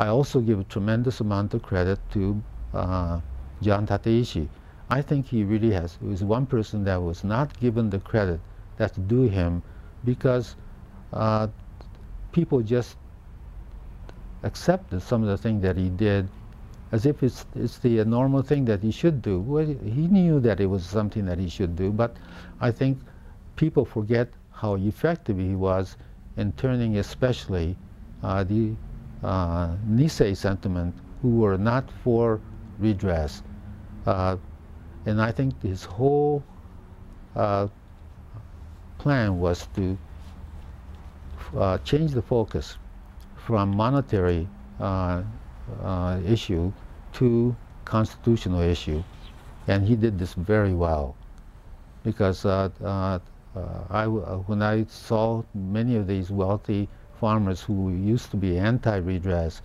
I also give a tremendous amount of credit to uh, John Tateishi. I think he really has, is one person that was not given the credit that's due him because uh, people just accepted some of the things that he did as if it's, it's the normal thing that he should do. Well, he knew that it was something that he should do, but I think people forget how effective he was in turning especially uh, the uh, Nisei sentiment who were not for redress. Uh, and I think his whole uh, plan was to uh, change the focus from monetary uh, uh, issue to constitutional issue. And he did this very well because uh, I, when I saw many of these wealthy farmers who used to be anti-redress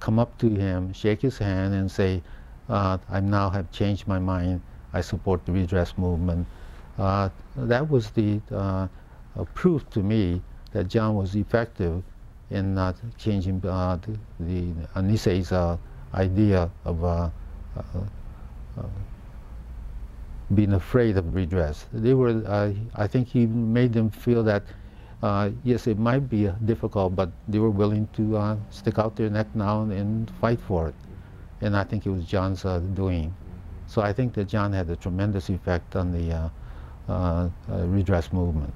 come up to him, shake his hand and say, uh, I now have changed my mind, I support the redress movement. Uh, that was the proof to me that John was effective in not changing uh, the, the Nisei's uh, idea of uh, uh, being afraid of redress. They were, I think he made them feel that Uh, yes, it might be uh, difficult, but they were willing to uh, stick out their neck now and fight for it. And I think it was John's doing. So I think that John had a tremendous effect on the redress movement.